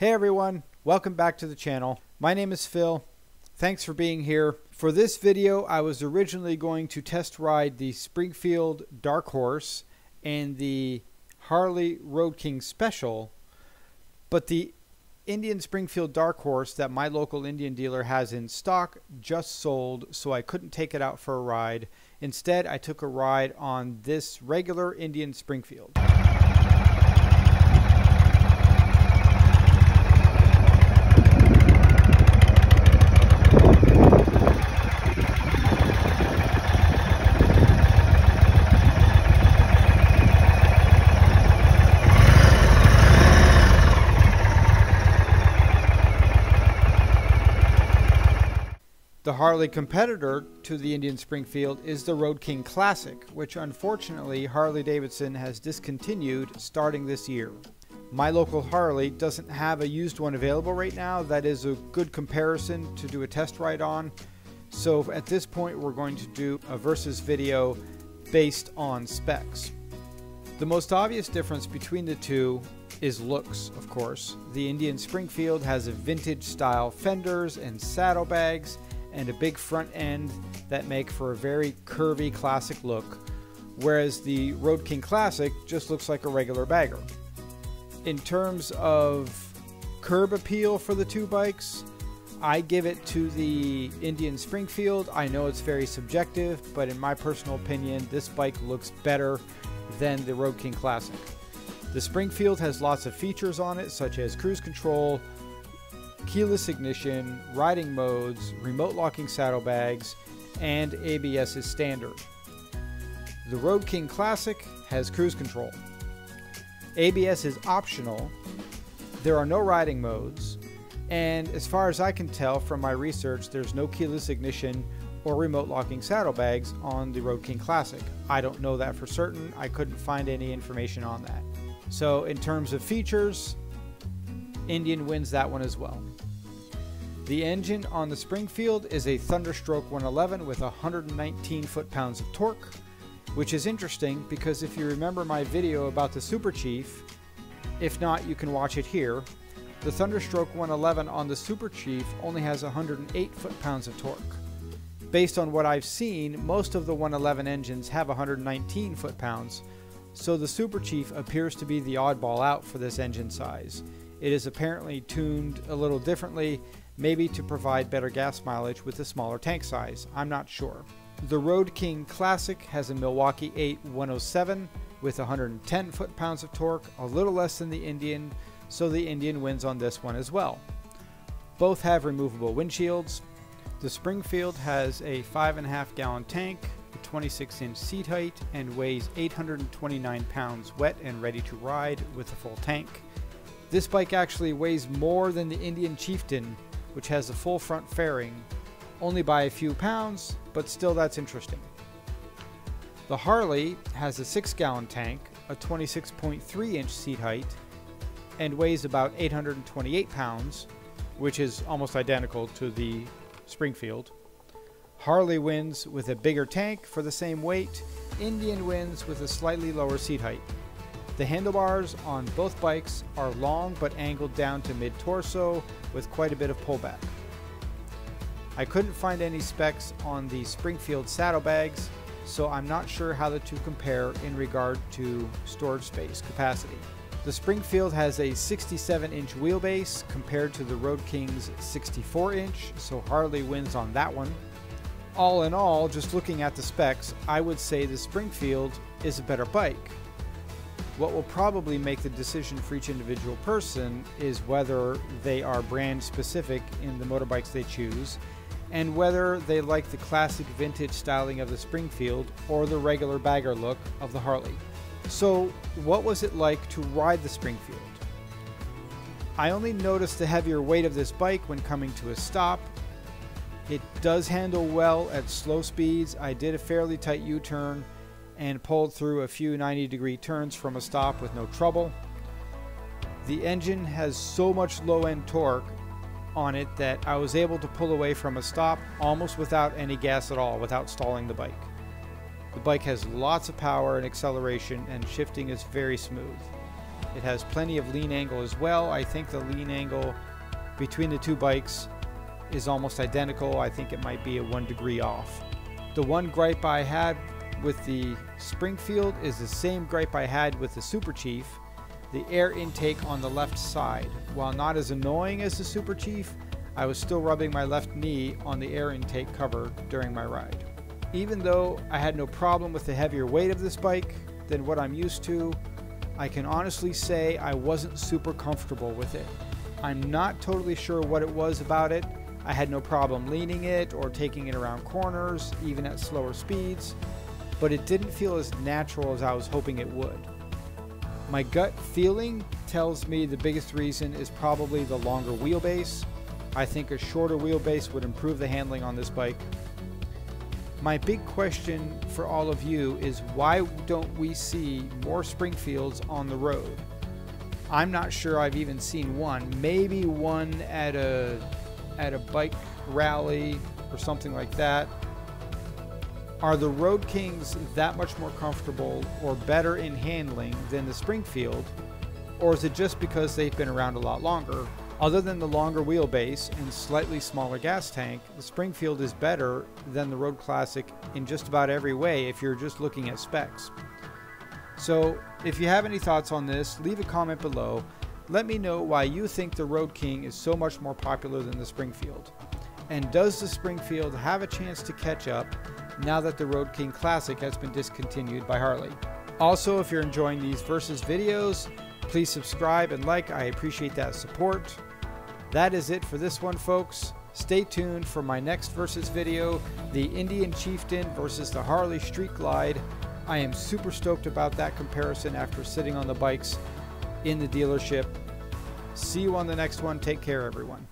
Hey everyone, welcome back to the channel. My name is Phil. Thanks for being here. For this video, I was originally going to test ride the Springfield Dark Horse and the Harley Road King Special, but the Indian Springfield Dark Horse that my local Indian dealer has in stock just sold, so I couldn't take it out for a ride. Instead, I took a ride on this regular Indian Springfield. Harley competitor to the Indian Springfield is the Road King Classic, which unfortunately Harley Davidson has discontinued starting this year. My local Harley doesn't have a used one available right now that is a good comparison to do a test ride on. So at this point we're going to do a versus video based on specs. The most obvious difference between the two is looks, of course. The Indian Springfield has a vintage style fenders and saddlebags and a big front end that make for a very curvy classic look, whereas the Road King Classic just looks like a regular bagger. In terms of curb appeal for the two bikes, I give it to the Indian Springfield. I know it's very subjective, but in my personal opinion, this bike looks better than the Road King Classic. The Springfield has lots of features on it, such as cruise control, keyless ignition, riding modes, remote locking saddlebags, and ABS is standard. The Road King Classic has cruise control. ABS is optional. There are no riding modes. And as far as I can tell from my research, there's no keyless ignition or remote locking saddlebags on the Road King Classic. I don't know that for certain. I couldn't find any information on that. So, in terms of features, Indian wins that one as well. The engine on the Springfield is a Thunderstroke 111 with 119 foot-pounds of torque, which is interesting because if you remember my video about the Super Chief, if not, you can watch it here. The Thunderstroke 111 on the Super Chief only has 108 foot-pounds of torque. Based on what I've seen, most of the 111 engines have 119 foot-pounds, so the Super Chief appears to be the oddball out for this engine size. It is apparently tuned a little differently maybe to provide better gas mileage with a smaller tank size, I'm not sure. The Road King Classic has a Milwaukee 8 107 with 110 foot-pounds of torque, a little less than the Indian, so the Indian wins on this one as well. Both have removable windshields. The Springfield has a 5.5 gallon tank, a 26 inch seat height, and weighs 829 pounds wet and ready to ride with a full tank. This bike actually weighs more than the Indian Chieftain which has a full front fairing, only by a few pounds, but still that's interesting. The Harley has a 6 gallon tank, a 26.3 inch seat height, and weighs about 828 pounds, which is almost identical to the Springfield. Harley wins with a bigger tank for the same weight, Indian wins with a slightly lower seat height. The handlebars on both bikes are long but angled down to mid torso with quite a bit of pullback. I couldn't find any specs on the Springfield saddlebags, so I'm not sure how the two compare in regard to storage space capacity. The Springfield has a 67 inch wheelbase compared to the Road King's 64 inch, so Harley wins on that one. All in all, just looking at the specs, I would say the Springfield is a better bike. What will probably make the decision for each individual person is whether they are brand specific in the motorbikes they choose and whether they like the classic vintage styling of the Springfield or the regular bagger look of the Harley. So, what was it like to ride the Springfield? I only noticed the heavier weight of this bike when coming to a stop. It does handle well at slow speeds. I did a fairly tight U turn and pulled through a few 90 degree turns from a stop with no trouble. The engine has so much low end torque on it that I was able to pull away from a stop almost without any gas at all, without stalling the bike. The bike has lots of power and acceleration, and shifting is very smooth. It has plenty of lean angle as well. I think the lean angle between the two bikes is almost identical. I think it might be a one degree off. The one gripe I had with the Springfield is the same gripe I had with the Super Chief, the air intake on the left side. While not as annoying as the Super Chief, I was still rubbing my left knee on the air intake cover during my ride. Even though I had no problem with the heavier weight of this bike than what I'm used to, I can honestly say I wasn't super comfortable with it. I'm not totally sure what it was about it. I had no problem leaning it or taking it around corners, even at slower speeds, but it didn't feel as natural as I was hoping it would. My gut feeling tells me the biggest reason is probably the longer wheelbase. I think a shorter wheelbase would improve the handling on this bike. My big question for all of you is why don't we see more Springfields on the road? I'm not sure I've even seen one. Maybe one at a at a bike rally or something like that. Are the Road Kings that much more comfortable or better in handling than the Springfield? Or is it just because they've been around a lot longer? Other than the longer wheelbase and slightly smaller gas tank, the Springfield is better than the Road Classic in just about every way if you're just looking at specs. So, if you have any thoughts on this, leave a comment below. Let me know why you think the Road King is so much more popular than the Springfield. And does the Springfield have a chance to catch up now that the Road King Classic has been discontinued by Harley. Also, if you're enjoying these versus videos, please subscribe and like. I appreciate that support. That is it for this one, folks. Stay tuned for my next versus video, the Indian Chieftain versus the Harley Street Glide. I am super stoked about that comparison after sitting on the bikes in the dealership. See you on the next one. Take care, everyone.